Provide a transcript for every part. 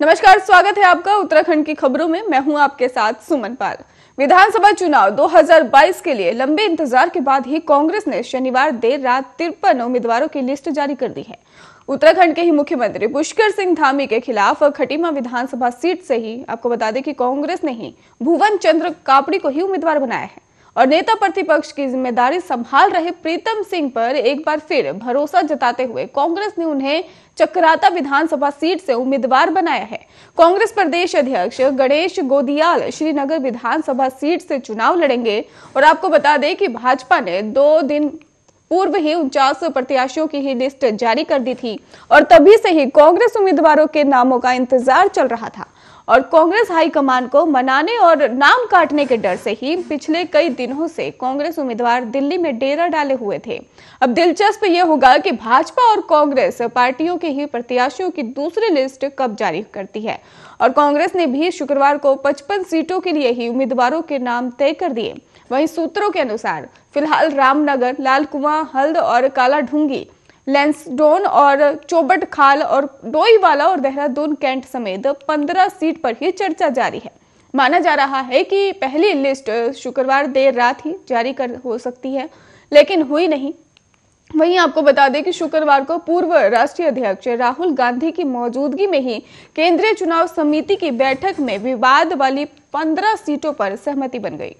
नमस्कार, स्वागत है आपका उत्तराखंड की खबरों में। मैं हूँ आपके साथ सुमन पाल। विधानसभा चुनाव 2022 के लिए लंबे इंतज़ार के बाद ही कांग्रेस ने शनिवार देर रात तिरपन उम्मीदवारों की लिस्ट जारी कर दी है। उत्तराखंड के ही मुख्यमंत्री पुष्कर सिंह धामी के खिलाफ खटीमा विधानसभा सीट से ही आपको बता दें कि कांग्रेस ने ही भुवन चंद्र कापड़ी को ही उम्मीदवार बनाया है। और नेता प्रतिपक्ष की ज़िम्मेदारी संभाल रहे प्रीतम सिंह पर एक बार फिर भरोसा जताते हुए कांग्रेस ने उन्हें चक्राता विधानसभा सीट से उम्मीदवार बनाया है। कांग्रेस प्रदेश अध्यक्ष गणेश गोदियाल श्रीनगर विधानसभा सीट से चुनाव लड़ेंगे और आपको बता दें कि भाजपा ने दो दिन पूर्व ही उनचास प्रत्याशियों की ही लिस्ट जारी कर दी थी और तभी से ही कांग्रेस उम्मीदवारों के नामों का इंतज़ार चल रहा था। और कांग्रेस हाईकमान को मनाने और नाम काटने के डर से ही पिछले कई दिनों से कांग्रेस उम्मीदवार दिल्ली में डेरा डाले हुए थे। अब दिलचस्प यह होगा कि भाजपा और कांग्रेस पार्टियों के ही प्रत्याशियों की दूसरी लिस्ट कब जारी करती है। और कांग्रेस ने भी शुक्रवार को 55 सीटों के लिए ही उम्मीदवारों के नाम तय कर दिए। वहीं सूत्रों के अनुसार, फ़िलहाल रामनगर लाल कुआँ हल्द और काला ढूँगी लेंसडोन और चोबट खाल और डोईवाला और देहरादून कैंट समेत पंद्रह सीट पर ही चर्चा जारी है। माना जा रहा है कि पहली लिस्ट शुक्रवार देर रात ही जारी कर हो सकती है, लेकिन हुई नहीं। वहीं आपको बता दें कि शुक्रवार को पूर्व राष्ट्रीय अध्यक्ष राहुल गांधी की मौजूदगी में ही केंद्रीय चुनाव समिति की बैठक में विवाद वाली पंद्रह सीटों पर सहमति बन गई।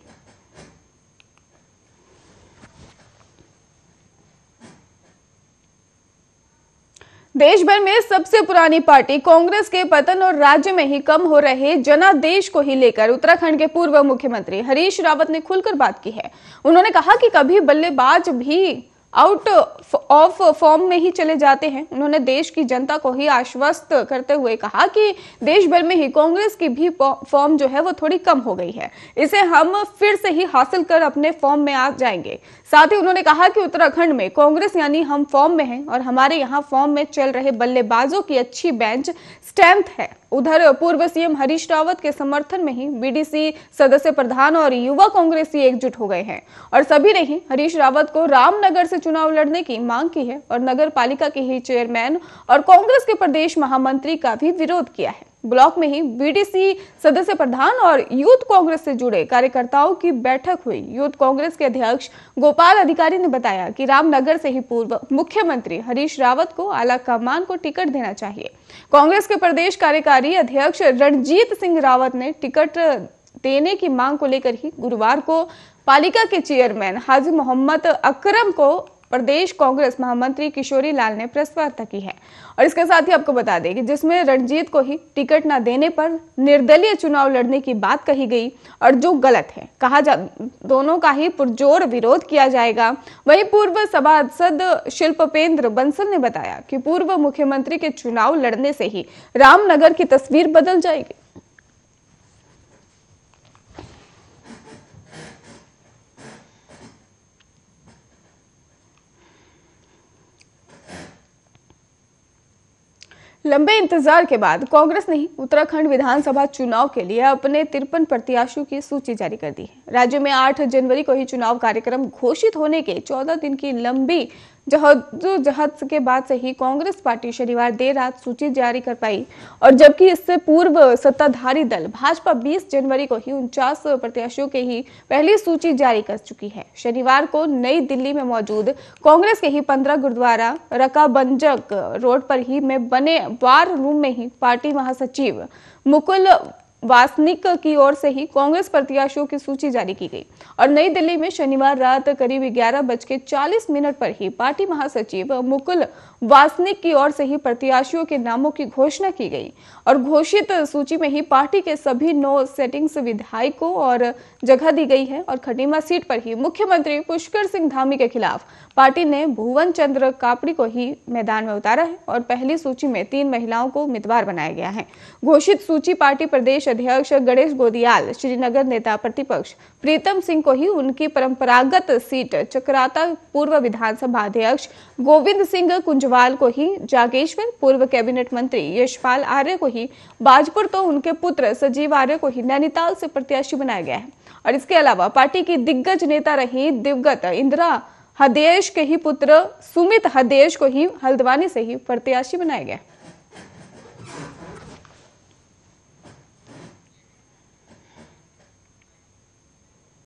देश भर में सबसे पुरानी पार्टी कांग्रेस के पतन और राज्य में ही कम हो रहे जनादेश को ही लेकर उत्तराखंड के पूर्व मुख्यमंत्री हरीश रावत ने खुलकर बात की है। उन्होंने कहा कि कभी बल्लेबाज भी आउट ऑफ़ फॉर्म में ही चले जाते हैं। उन्होंने देश की जनता को ही आश्वस्त करते हुए कहा कि देश भर में ही कांग्रेस की भी फॉर्म जो है वो थोड़ी कम हो गई है। इसे हम फिर से ही हासिल कर अपने फॉर्म में आ जाएँगे। साथ ही उन्होंने कहा कि उत्तराखंड में कांग्रेस यानी हम फॉर्म में हैं और हमारे यहाँ फॉर्म में चल रहे बल्लेबाजों की अच्छी बेंच स्ट्रेंथ है। उधर पूर्व सीएम हरीश रावत के समर्थन में ही बीडीसी सदस्य प्रधान और युवा कांग्रेसी एकजुट हो गए हैं। और सभी ने ही हरीश रावत को रामनगर से चुनाव लड़ने की मांग की है और नगर पालिका के ही चेयरमैन और कांग्रेस के प्रदेश महामंत्री का भी विरोध किया है। ब्लॉक में ही बीडीसी सदस्य प्रधान और यूथ कांग्रेस से जुड़े कार्यकर्ताओं की बैठक हुई। यूथ कांग्रेस के अध्यक्ष गोपाल अधिकारी ने बताया कि रामनगर से ही पूर्व मुख्यमंत्री हरीश रावत को आला कमान को टिकट देना चाहिए। कांग्रेस के प्रदेश कार्यकारी अध्यक्ष रणजीत सिंह रावत ने टिकट देने की मांग को लेकर ही गुरुवार को पालिका के चेयरमैन हाजी मोहम्मद अकरम को प्रदेश कांग्रेस महामंत्री किशोरी लाल ने प्रेस वार्ता की है। और इसके साथ ही आपको बता दें कि जिसमें रणजीत को ही टिकट न देने पर निर्दलीय चुनाव लड़ने की बात कही गई और जो गलत है, कहा जा, दोनों का ही पुरजोर विरोध किया जाएगा। वहीं पूर्व सभासद शिल्पेंद्र बंसल ने बताया कि पूर्व मुख्यमंत्री के चुनाव लड़ने से ही रामनगर की तस्वीर बदल जाएगी। लंबे इंतज़ार के बाद कांग्रेस ने उत्तराखंड विधानसभा चुनाव के लिए अपने तिरपन प्रत्याशियों की सूची जारी कर दी है। राज्य में 8 जनवरी को ही चुनाव कार्यक्रम घोषित होने के 14 दिन की लंबी जहद के बाद से ही कांग्रेस पार्टी शनिवार देर रात सूची जारी कर पाई और जबकि इससे पूर्व सत्ताधारी दल भाजपा 20 जनवरी को ही उनचास प्रत्याशियों के ही पहली सूची जारी कर चुकी है। शनिवार को नई दिल्ली में मौजूद कांग्रेस के ही पंद्रह गुरुद्वारा, रकाबंजक रोड पर ही में बने वार रूम में ही पार्टी महासचिव मुकुल वासनिक की ओर से ही कांग्रेस प्रत्याशियों की सूची जारी की गई। और नई दिल्ली में शनिवार रात करीब ग्यारह बज के मिनट पर ही पार्टी महासचिव मुकुल वासनिक की ओर से ही प्रत्याशियों के नामों की घोषणा की गई। और घोषित सूची में ही पार्टी के सभी नौ सेटिंग्स विधायकों और जगह दी गई है और खटीमा सीट पर ही मुख्यमंत्री पुष्कर सिंह धामी के खिलाफ पार्टी ने भुवन चंद्र कापड़ी को ही मैदान में उतारा है और पहली सूची में तीन महिलाओं को उम्मीदवार बनाया गया है। घोषित सूची पार्टी प्रदेश अध्यक्ष गणेश गोदियाल, श्रीनगर नेता प्रतिपक्ष प्रीतम सिंह को ही उनकी परंपरागत सीट, चक्राता पूर्व विधानसभा अध्यक्ष गोविंद सिंह कुंजवाल को ही, जागेश्वर पूर्व कैबिनेट मंत्री यशपाल आर्य को ही, बाजपुर तो उनके पुत्र सजीव आर्य को ही नैनीताल से प्रत्याशी बनाया गया है। और इसके अलावा पार्टी की दिग्गज नेता रही दिवगत इंदिरा हदेश के ही पुत्र, सुमित हदेश को ही हल्द्वानी से ही प्रत्याशी बनाया गया